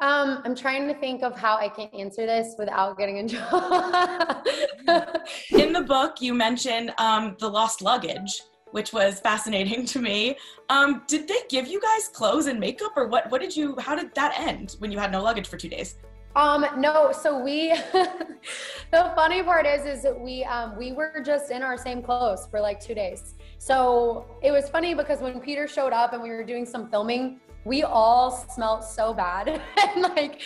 Um, I'm trying to think of how I can answer this without getting in trouble. in the book, you mentioned um, the lost luggage, which was fascinating to me. Um, did they give you guys clothes and makeup, or what? What did you? How did that end when you had no luggage for two days? Um, no, so we, the funny part is, is that we, um, we were just in our same clothes for like two days. So it was funny because when Peter showed up and we were doing some filming, we all smelled so bad. And like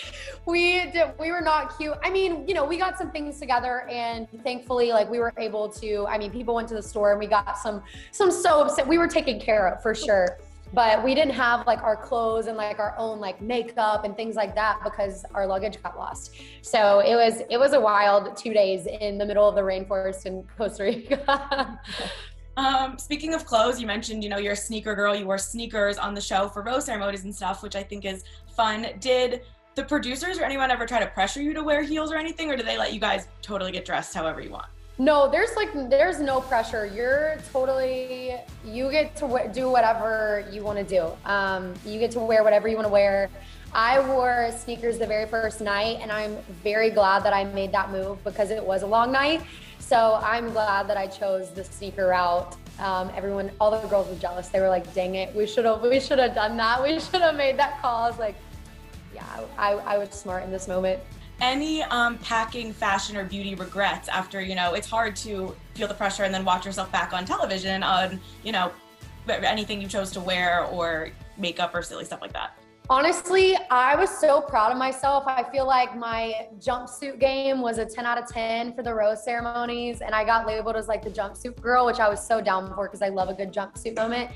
we did we were not cute. I mean you know we got some things together and thankfully like we were able to i mean people went to the store and we got some some soaps that we were taken care of for sure. But we didn't have like our clothes and like our own like makeup and things like that because our luggage got lost. So it was it was a wild two days in the middle of the rainforest in costa rica Um, speaking of clothes, you mentioned, you know, you're a sneaker girl. You wore sneakers on the show for rose ceremonies and stuff, which I think is fun. Did the producers or anyone ever try to pressure you to wear heels or anything, or do they let you guys totally get dressed however you want? No, there's like there's no pressure. You're totally you get to w- do whatever you want to do. Um, you get to wear whatever you want to wear. I wore sneakers the very first night, and I'm very glad that I made that move because it was a long night. So I'm glad that I chose the sneaker route. Um, everyone, all the girls were jealous. They were like, "Dang it, we should have, we should have done that. We should have made that call." I was like, "Yeah, I, I was smart in this moment." Any um, packing, fashion, or beauty regrets after you know it's hard to feel the pressure and then watch yourself back on television on you know anything you chose to wear or makeup or silly stuff like that. Honestly, I was so proud of myself. I feel like my jumpsuit game was a 10 out of 10 for the rose ceremonies, and I got labeled as like the jumpsuit girl, which I was so down for because I love a good jumpsuit moment.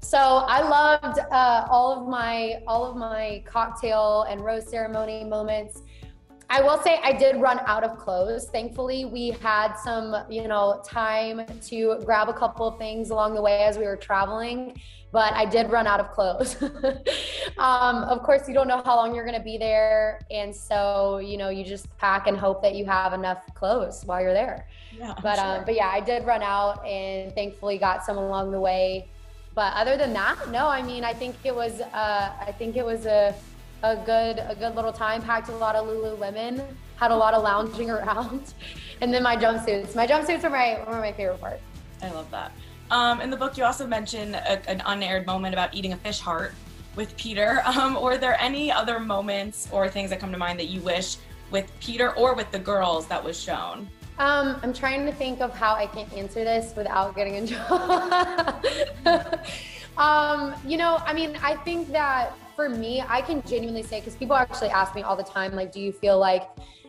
So I loved uh, all of my all of my cocktail and rose ceremony moments. I will say I did run out of clothes. Thankfully, we had some, you know, time to grab a couple of things along the way as we were traveling, but I did run out of clothes. um, of course, you don't know how long you're going to be there, and so you know, you just pack and hope that you have enough clothes while you're there. Yeah, but sure. um, but yeah, I did run out, and thankfully got some along the way. But other than that, no. I mean, I think it was, uh, I think it was a a good a good little time. Packed a lot of Lululemon. Had a lot of lounging around, and then my jumpsuits. My jumpsuits are my are my favorite part. I love that. Um, in the book, you also mention a, an unaired moment about eating a fish heart with Peter. Um, or are there any other moments or things that come to mind that you wish with Peter or with the girls that was shown? Um, I'm trying to think of how I can answer this without getting in trouble. um, you know, I mean, I think that for me, I can genuinely say because people actually ask me all the time, like, do you feel like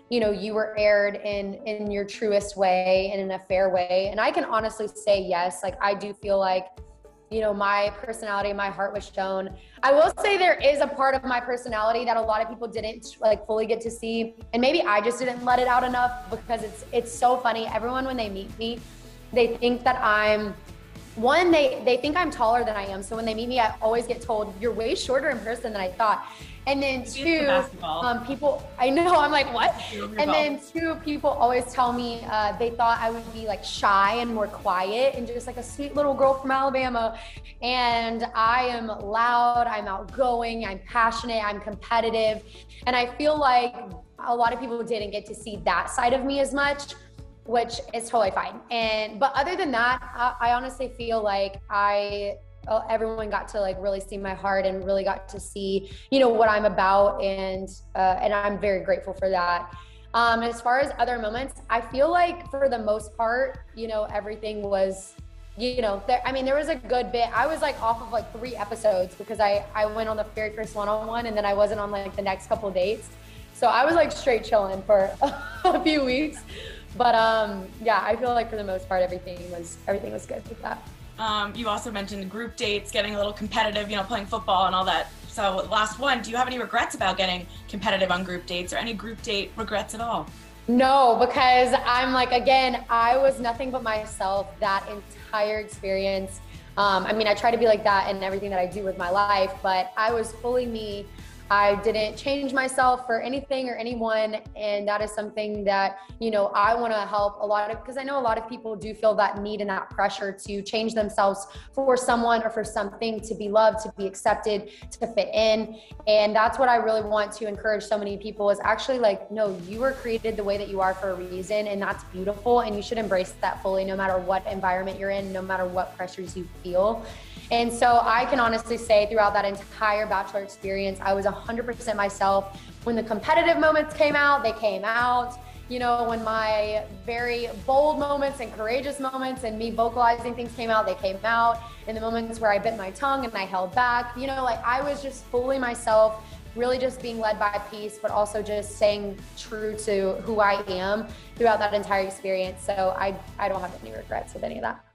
you know you were aired in in your truest way and in a fair way? And i can honestly say yes. Like i do feel like you know my personality my heart was shown. I will say there is a part of my personality that a lot of people didn't like fully get to see and maybe i just didn't let it out enough because it's it's so funny. Everyone when they meet me they think that i'm one they they think i'm taller than i am. So when they meet me i always get told you're way shorter in person than i thought. And then two um, people i know i'm like what? And then two people always tell me uh, they thought i would be like shy and more quiet and just like a sweet little girl from alabama. And i am loud i'm outgoing i'm passionate i'm competitive. And i feel like a lot of people didn't get to see that side of me as much which is totally fine. And but other than that, I, I honestly feel like I uh, everyone got to like really see my heart and really got to see you know what I'm about and uh, and I'm very grateful for that. Um, as far as other moments, I feel like for the most part, you know, everything was you know there i mean there was a good bit i was like off of like three episodes because i i went on the very first one-on-one and then i wasn't on like the next couple dates so i was like straight chilling for a few weeks but um, yeah, I feel like for the most part, everything was everything was good with that. Um, you also mentioned group dates, getting a little competitive, you know, playing football and all that. So, last one, do you have any regrets about getting competitive on group dates or any group date regrets at all? No, because I'm like, again, I was nothing but myself that entire experience. Um, I mean, I try to be like that in everything that I do with my life, but I was fully me. I didn't change myself for anything or anyone. And that is something that, you know, I want to help a lot of, because I know a lot of people do feel that need and that pressure to change themselves for someone or for something to be loved, to be accepted, to fit in. And that's what I really want to encourage so many people is actually like, no, you were created the way that you are for a reason. And that's beautiful. And you should embrace that fully, no matter what environment you're in, no matter what pressures you feel. And so I can honestly say throughout that entire bachelor experience, I was 100% myself. When the competitive moments came out, they came out. You know, when my very bold moments and courageous moments and me vocalizing things came out, they came out. In the moments where I bit my tongue and I held back, you know, like I was just fully myself, really just being led by peace, but also just staying true to who I am throughout that entire experience. So I, I don't have any regrets with any of that.